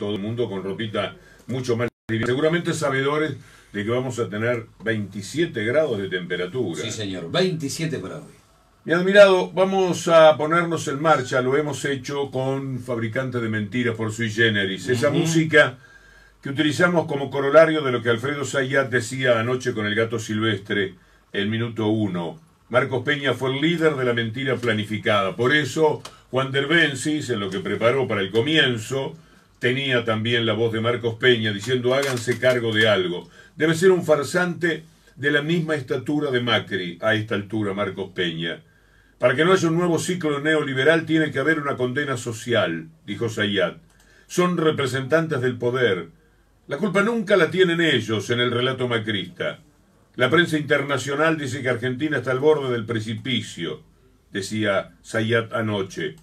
todo el mundo con ropita mucho más Seguramente sabedores de que vamos a tener 27 grados de temperatura. Sí, señor, 27 para hoy. Mi admirado, vamos a ponernos en marcha, lo hemos hecho con Fabricantes de Mentiras por sui generis. Esa música que utilizamos como corolario de lo que Alfredo Sayat decía anoche con el gato silvestre, el minuto uno. Marcos Peña fue el líder de la mentira planificada. Por eso, Juan Derbensis, en lo que preparó para el comienzo, tenía también la voz de Marcos Peña diciendo háganse cargo de algo. Debe ser un farsante de la misma estatura de Macri a esta altura, Marcos Peña. Para que no haya un nuevo ciclo neoliberal tiene que haber una condena social, dijo Sayat. Son representantes del poder. La culpa nunca la tienen ellos en el relato macrista. La prensa internacional dice que Argentina está al borde del precipicio, decía Sayat anoche.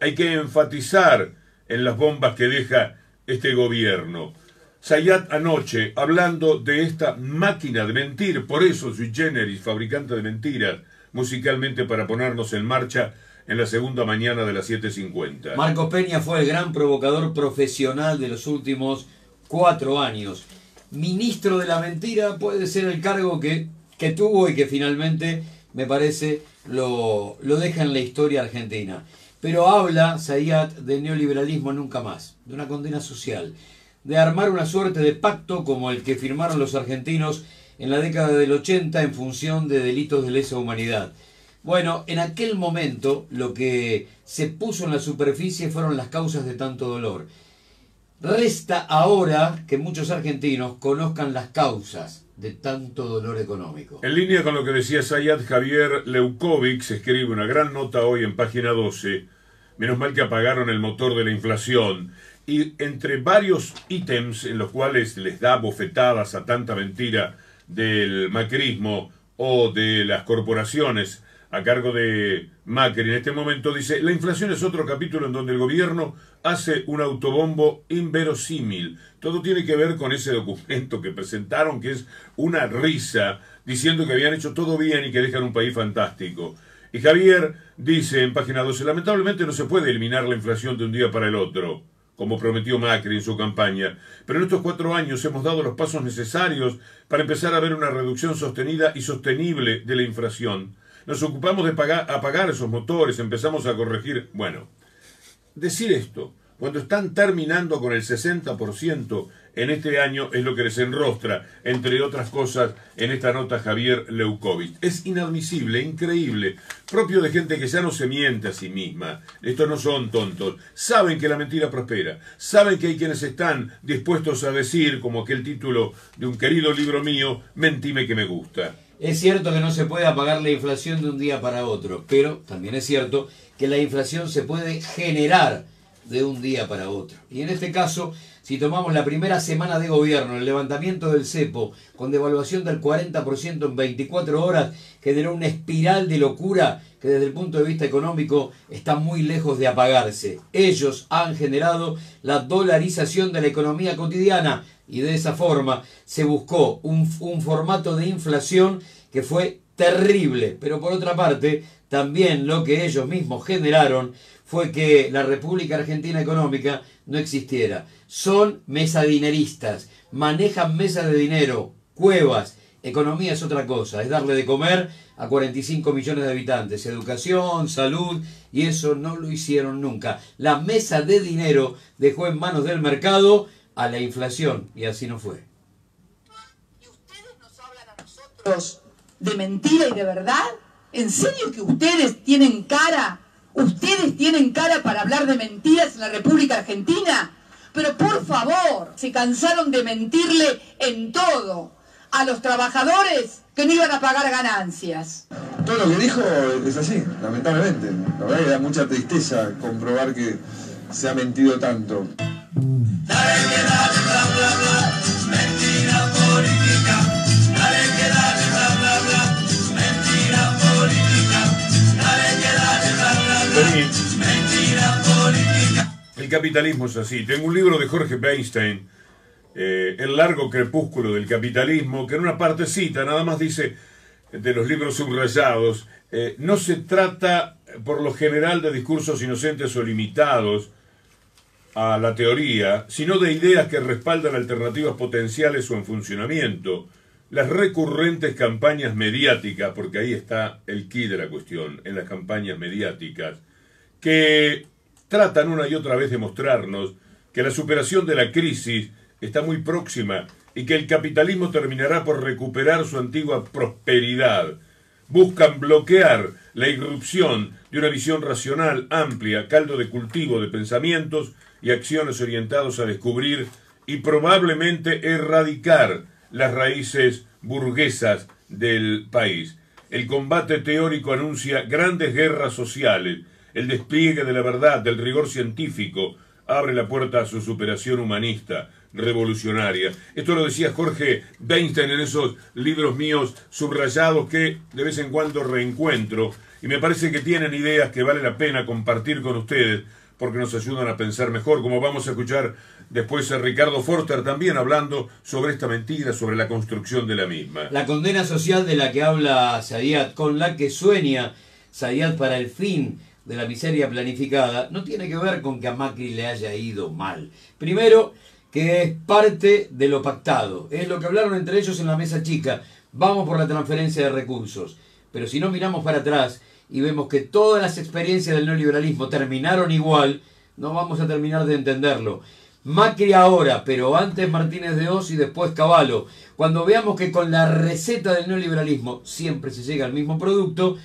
Hay que enfatizar en las bombas que deja este gobierno. Sayat anoche, hablando de esta máquina de mentir, por eso sui generis, fabricante de mentiras, musicalmente para ponernos en marcha en la segunda mañana de las 7.50. Marcos Peña fue el gran provocador profesional de los últimos cuatro años. Ministro de la mentira puede ser el cargo que, que tuvo y que finalmente, me parece, lo, lo deja en la historia argentina. Pero habla Zayat de neoliberalismo nunca más, de una condena social, de armar una suerte de pacto como el que firmaron los argentinos en la década del 80 en función de delitos de lesa humanidad. Bueno, en aquel momento lo que se puso en la superficie fueron las causas de tanto dolor. Resta ahora que muchos argentinos conozcan las causas de tanto dolor económico. En línea con lo que decía Sayat Javier Leukovic, escribe una gran nota hoy en página 12 Menos mal que apagaron el motor de la inflación. Y entre varios ítems en los cuales les da bofetadas a tanta mentira del macrismo o de las corporaciones a cargo de Macri en este momento, dice, la inflación es otro capítulo en donde el gobierno hace un autobombo inverosímil. Todo tiene que ver con ese documento que presentaron, que es una risa, diciendo que habían hecho todo bien y que dejan un país fantástico. Y Javier dice en página 12, lamentablemente no se puede eliminar la inflación de un día para el otro, como prometió Macri en su campaña, pero en estos cuatro años hemos dado los pasos necesarios para empezar a ver una reducción sostenida y sostenible de la inflación. Nos ocupamos de apagar esos motores, empezamos a corregir. Bueno, decir esto, cuando están terminando con el 60% en este año es lo que les enrostra, entre otras cosas, en esta nota Javier Leukovic. Es inadmisible, increíble, propio de gente que ya no se miente a sí misma. Estos no son tontos, saben que la mentira prospera, saben que hay quienes están dispuestos a decir, como aquel título de un querido libro mío, mentime que me gusta. Es cierto que no se puede apagar la inflación de un día para otro, pero también es cierto que la inflación se puede generar de un día para otro. Y en este caso, si tomamos la primera semana de gobierno, el levantamiento del cepo con devaluación del 40% en 24 horas, generó una espiral de locura que desde el punto de vista económico está muy lejos de apagarse. Ellos han generado la dolarización de la economía cotidiana y de esa forma se buscó un, un formato de inflación que fue terrible. Pero por otra parte, también lo que ellos mismos generaron fue que la República Argentina Económica no existiera. Son mesadineristas, manejan mesas de dinero, cuevas. Economía es otra cosa, es darle de comer a 45 millones de habitantes, educación, salud, y eso no lo hicieron nunca. La mesa de dinero dejó en manos del mercado a la inflación, y así no fue. ¿Y ustedes nos hablan a nosotros de mentira y de verdad? ¿En serio que ustedes tienen cara ¿Ustedes tienen cara para hablar de mentiras en la República Argentina? Pero por favor, se cansaron de mentirle en todo a los trabajadores que no iban a pagar ganancias. Todo lo que dijo es así, lamentablemente. La verdad que da mucha tristeza comprobar que se ha mentido tanto. El capitalismo es así. Tengo un libro de Jorge Weinstein, eh, El largo crepúsculo del capitalismo, que en una parte cita, nada más dice, de los libros subrayados, eh, no se trata por lo general de discursos inocentes o limitados, a la teoría, sino de ideas que respaldan alternativas potenciales o en funcionamiento. Las recurrentes campañas mediáticas, porque ahí está el quid de la cuestión, en las campañas mediáticas, que tratan una y otra vez de mostrarnos que la superación de la crisis está muy próxima y que el capitalismo terminará por recuperar su antigua prosperidad. Buscan bloquear la irrupción de una visión racional, amplia, caldo de cultivo de pensamientos y acciones orientados a descubrir y probablemente erradicar las raíces burguesas del país. El combate teórico anuncia grandes guerras sociales, el despliegue de la verdad, del rigor científico, abre la puerta a su superación humanista, revolucionaria. Esto lo decía Jorge Weinstein en esos libros míos subrayados que de vez en cuando reencuentro y me parece que tienen ideas que vale la pena compartir con ustedes porque nos ayudan a pensar mejor, como vamos a escuchar después a Ricardo Forster también hablando sobre esta mentira, sobre la construcción de la misma. La condena social de la que habla Sayat, con la que sueña Sayat para el fin de la miseria planificada, no tiene que ver con que a Macri le haya ido mal. Primero, que es parte de lo pactado. Es lo que hablaron entre ellos en la mesa chica. Vamos por la transferencia de recursos. Pero si no miramos para atrás y vemos que todas las experiencias del neoliberalismo terminaron igual, no vamos a terminar de entenderlo. Macri ahora, pero antes Martínez de Oz y después Caballo. Cuando veamos que con la receta del neoliberalismo siempre se llega al mismo producto,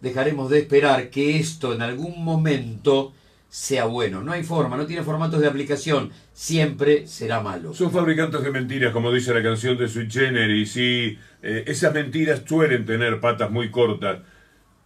dejaremos de esperar que esto en algún momento sea bueno. No hay forma, no tiene formatos de aplicación, siempre será malo. Son fabricantes de mentiras, como dice la canción de Sui Generis, y eh, esas mentiras suelen tener patas muy cortas.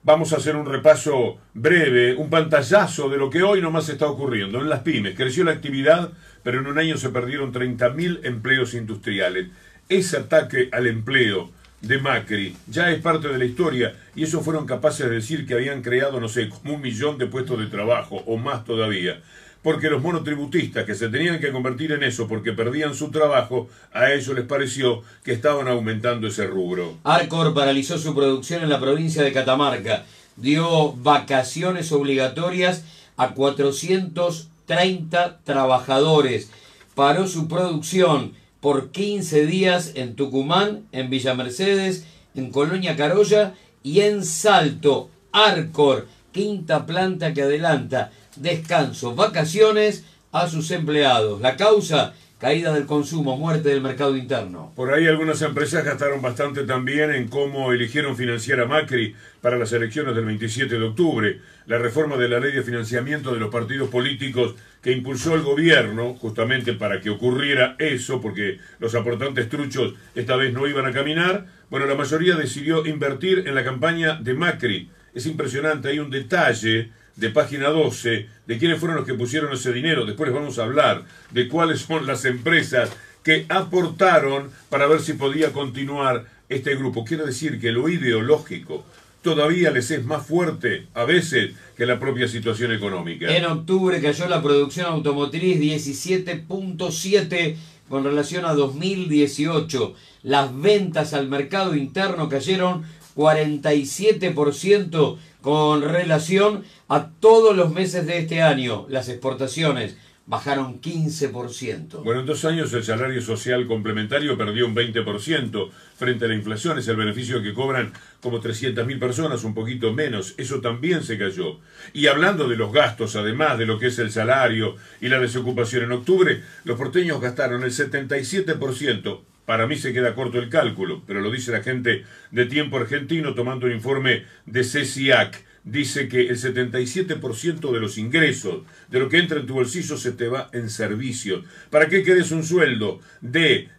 Vamos a hacer un repaso breve, un pantallazo de lo que hoy nomás está ocurriendo. En las pymes creció la actividad, pero en un año se perdieron 30.000 empleos industriales. Ese ataque al empleo de Macri ya es parte de la historia y eso fueron capaces de decir que habían creado, no sé, un millón de puestos de trabajo o más todavía. Porque los monotributistas que se tenían que convertir en eso porque perdían su trabajo, a ellos les pareció que estaban aumentando ese rubro. Arcor paralizó su producción en la provincia de Catamarca, dio vacaciones obligatorias a 430 trabajadores, paró su producción por 15 días en Tucumán, en Villa Mercedes, en Colonia Carolla y en Salto. Arcor, quinta planta que adelanta descanso, vacaciones a sus empleados. La causa, caída del consumo, muerte del mercado interno. Por ahí algunas empresas gastaron bastante también en cómo eligieron financiar a Macri para las elecciones del 27 de octubre. La reforma de la ley de financiamiento de los partidos políticos que impulsó el gobierno justamente para que ocurriera eso, porque los aportantes truchos esta vez no iban a caminar. Bueno, la mayoría decidió invertir en la campaña de Macri. Es impresionante, hay un detalle de página 12 de quiénes fueron los que pusieron ese dinero. Después les vamos a hablar de cuáles son las empresas que aportaron para ver si podía continuar este grupo. Quiero decir que lo ideológico todavía les es más fuerte a veces que la propia situación económica. En octubre cayó la producción automotriz 17.7 con relación a 2018. Las ventas al mercado interno cayeron 47% con relación a todos los meses de este año. Las exportaciones bajaron 15%. Bueno, en dos años el salario social complementario perdió un 20% frente a la inflación. Es el beneficio que cobran como 300.000 personas, un poquito menos. Eso también se cayó. Y hablando de los gastos, además de lo que es el salario y la desocupación en octubre, los porteños gastaron el 77%. Para mí se queda corto el cálculo, pero lo dice la gente de Tiempo Argentino tomando un informe de CECIAC dice que el 77% de los ingresos, de lo que entra en tu bolsillo, se te va en servicios. ¿Para qué querés un sueldo de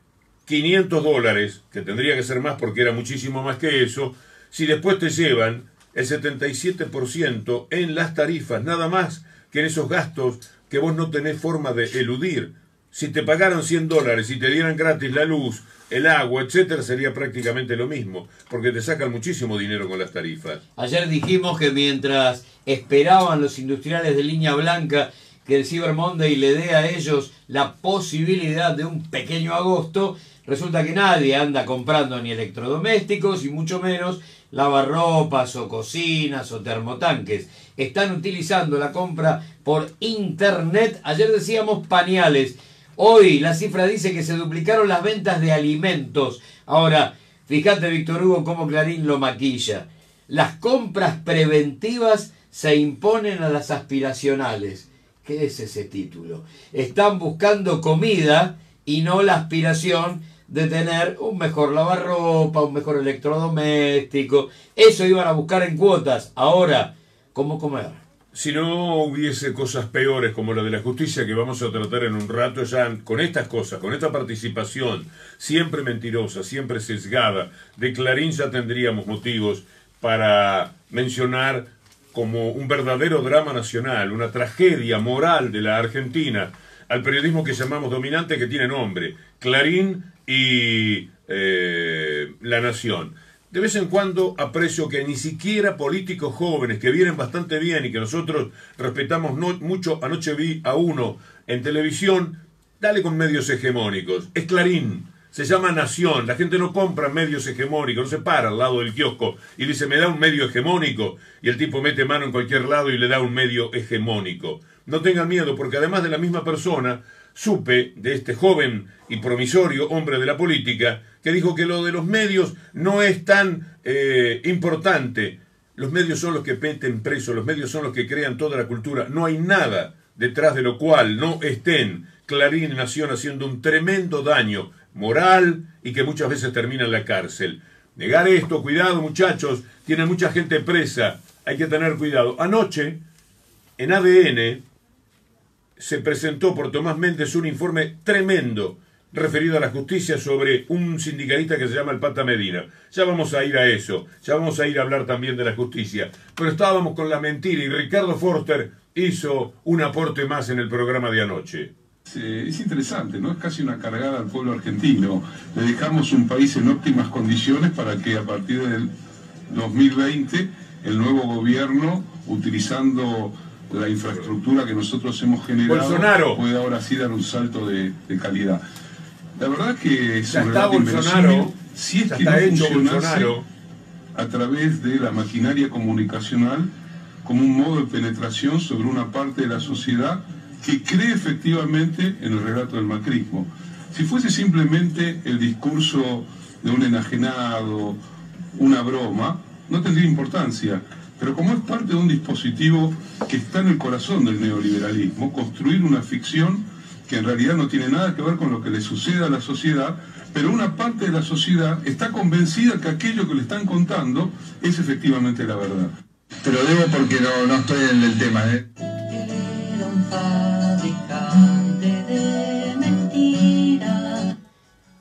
500 dólares, que tendría que ser más porque era muchísimo más que eso, si después te llevan el 77% en las tarifas, nada más que en esos gastos que vos no tenés forma de eludir? Si te pagaron 100 dólares y te dieran gratis la luz, el agua, etcétera, sería prácticamente lo mismo, porque te sacan muchísimo dinero con las tarifas. Ayer dijimos que mientras esperaban los industriales de línea blanca que el Cyber Monday le dé a ellos la posibilidad de un pequeño agosto, resulta que nadie anda comprando ni electrodomésticos y mucho menos lavarropas o cocinas o termotanques. Están utilizando la compra por internet. Ayer decíamos pañales. Hoy la cifra dice que se duplicaron las ventas de alimentos. Ahora, fíjate Víctor Hugo cómo Clarín lo maquilla. Las compras preventivas se imponen a las aspiracionales. ¿Qué es ese título? Están buscando comida y no la aspiración de tener un mejor lavarropa, un mejor electrodoméstico. Eso iban a buscar en cuotas. Ahora, ¿cómo comer? Si no hubiese cosas peores como la de la justicia que vamos a tratar en un rato, ya con estas cosas, con esta participación siempre mentirosa, siempre sesgada, de Clarín ya tendríamos motivos para mencionar como un verdadero drama nacional, una tragedia moral de la Argentina, al periodismo que llamamos dominante que tiene nombre, Clarín y eh, La Nación. De vez en cuando aprecio que ni siquiera políticos jóvenes que vienen bastante bien y que nosotros respetamos mucho, anoche vi a uno en televisión, dale con medios hegemónicos. Es Clarín, se llama Nación, la gente no compra medios hegemónicos, no se para al lado del kiosco y dice, me da un medio hegemónico, y el tipo mete mano en cualquier lado y le da un medio hegemónico. No tengan miedo, porque además de la misma persona, supe de este joven y promisorio hombre de la política que dijo que lo de los medios no es tan eh, importante. Los medios son los que meten preso, los medios son los que crean toda la cultura. No hay nada detrás de lo cual no estén Clarín y Nación haciendo un tremendo daño moral y que muchas veces termina en la cárcel. Negar esto, cuidado muchachos, tiene mucha gente presa, hay que tener cuidado. Anoche, en ADN, se presentó por Tomás Méndez un informe tremendo referido a la justicia sobre un sindicalista que se llama el Pata Medina. Ya vamos a ir a eso, ya vamos a ir a hablar también de la justicia. Pero estábamos con la mentira y Ricardo Forster hizo un aporte más en el programa de anoche. Es interesante, ¿no? Es casi una cargada al pueblo argentino. Le dejamos un país en óptimas condiciones para que a partir del 2020 el nuevo gobierno, utilizando la infraestructura que nosotros hemos generado puede ahora sí dar un salto de, calidad. La verdad que es una Bolsonaro, si es que no funcionase a través de la maquinaria comunicacional como un modo de penetración sobre una parte de la sociedad que cree efectivamente en el relato del macrismo. Si fuese simplemente el discurso de un enajenado, una broma, no tendría importancia. Pero como es parte de un dispositivo que está en el corazón del neoliberalismo, construir una ficción que en realidad no tiene nada que ver con lo que le sucede a la sociedad, pero una parte de la sociedad está convencida que aquello que le están contando es efectivamente la verdad. Pero debo porque no, no estoy en el tema. ¿eh?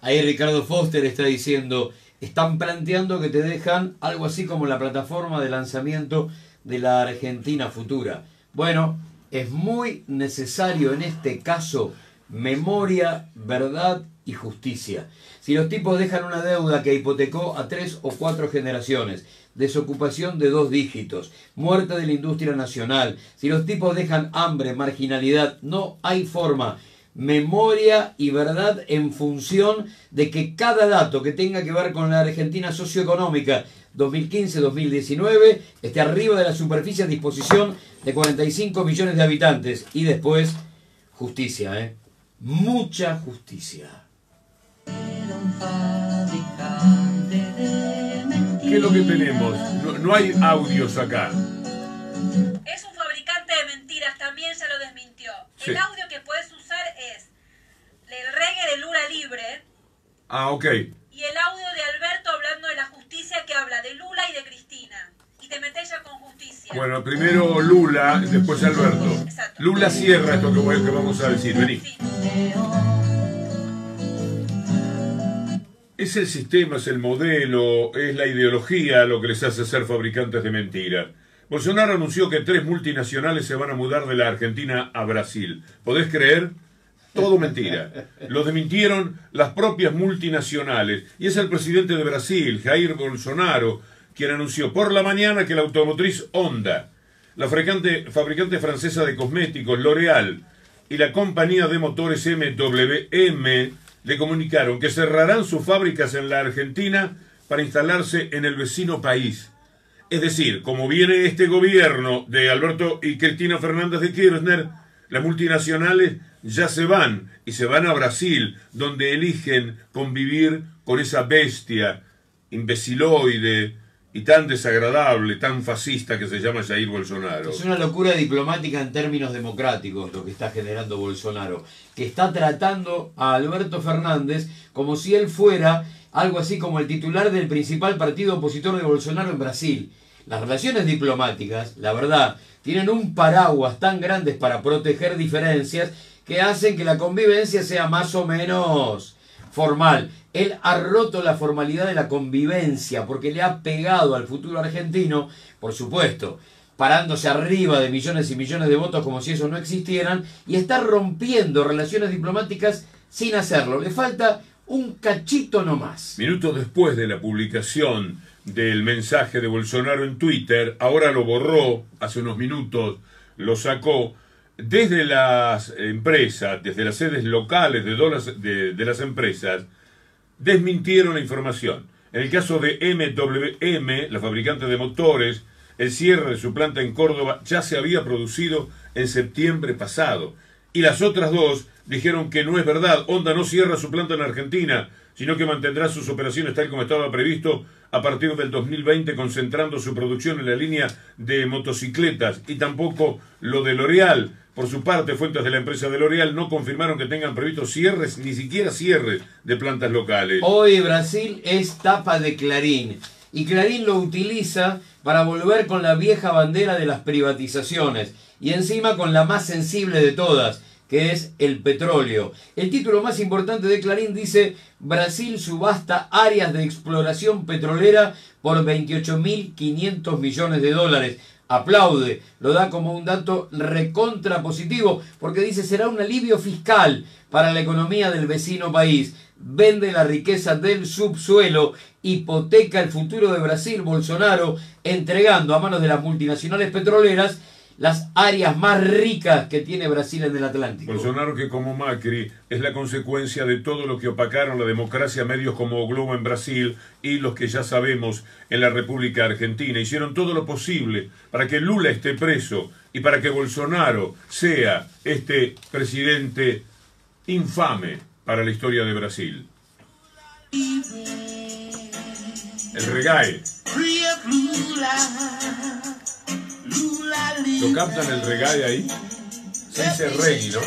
Ahí Ricardo Foster está diciendo, están planteando que te dejan algo así como la plataforma de lanzamiento de la Argentina futura. Bueno, es muy necesario en este caso memoria, verdad y justicia. Si los tipos dejan una deuda que hipotecó a tres o cuatro generaciones, desocupación de dos dígitos, muerte de la industria nacional, si los tipos dejan hambre, marginalidad, no hay forma memoria y verdad en función de que cada dato que tenga que ver con la Argentina socioeconómica 2015-2019 esté arriba de la superficie a disposición de 45 millones de habitantes. Y después, justicia, ¿eh? Mucha justicia. ¿Qué es lo que tenemos? No, no hay audios acá. Es un fabricante de mentiras, también se lo desmintió. El audio que puedes usar es el reggae de Lula Libre. Ah, ok. Y el audio de Alberto hablando de la justicia que habla de Lula y de Cristina. Y te metes ya con justicia. Bueno, primero Lula, después Alberto. Exacto. Lula cierra esto que, vamos a decir. Vení. Es el sistema, es el modelo, es la ideología lo que les hace ser fabricantes de mentiras. Bolsonaro anunció que tres multinacionales se van a mudar de la Argentina a Brasil. ¿Podés creer? Todo mentira. Lo desmintieron las propias multinacionales. Y es el presidente de Brasil, Jair Bolsonaro, quien anunció por la mañana que la automotriz Honda, la fabricante, fabricante francesa de cosméticos L'Oréal y la compañía de motores MWM le comunicaron que cerrarán sus fábricas en la Argentina para instalarse en el vecino país. Es decir, como viene este gobierno de Alberto y Cristina Fernández de Kirchner, las multinacionales ya se van y se van a Brasil, donde eligen convivir con esa bestia imbeciloide y tan desagradable, tan fascista que se llama Jair Bolsonaro. Es una locura diplomática en términos democráticos lo que está generando Bolsonaro, que está tratando a Alberto Fernández como si él fuera algo así como el titular del principal partido opositor de Bolsonaro en Brasil. Las relaciones diplomáticas, la verdad, tienen un paraguas tan grandes para proteger diferencias que hacen que la convivencia sea más o menos formal. Él ha roto la formalidad de la convivencia porque le ha pegado al futuro argentino, por supuesto, parándose arriba de millones y millones de votos como si eso no existieran, y está rompiendo relaciones diplomáticas sin hacerlo. Le falta un cachito nomás. Minutos después de la publicación del mensaje de Bolsonaro en Twitter, ahora lo borró hace unos minutos, lo sacó. Desde las empresas, desde las sedes locales de, de, las empresas, desmintieron la información. En el caso de MWM, la fabricante de motores, el cierre de su planta en Córdoba ya se había producido en septiembre pasado. Y las otras dos dijeron que no es verdad. Honda no cierra su planta en Argentina, sino que mantendrá sus operaciones tal como estaba previsto a partir del 2020 concentrando su producción en la línea de motocicletas y tampoco lo de L'Oreal. Por su parte, fuentes de la empresa de L'Oreal no confirmaron que tengan previsto cierres, ni siquiera cierres de plantas locales. Hoy Brasil es tapa de Clarín y Clarín lo utiliza para volver con la vieja bandera de las privatizaciones y encima con la más sensible de todas, que es el petróleo. El título más importante de Clarín dice Brasil subasta áreas de exploración petrolera por 28.500 millones de dólares. Aplaude, lo da como un dato recontra positivo, porque dice será un alivio fiscal para la economía del vecino país. Vende la riqueza del subsuelo, hipoteca el futuro de Brasil, Bolsonaro, entregando a manos de las multinacionales petroleras las áreas más ricas que tiene Brasil en el Atlántico. Bolsonaro que como Macri es la consecuencia de todo lo que opacaron la democracia medios como Globo en Brasil y los que ya sabemos en la República Argentina. Hicieron todo lo posible para que Lula esté preso y para que Bolsonaro sea este presidente infame para la historia de Brasil. El regae. ¿Lo captan el reggae ahí? Se dice reggae, ¿no?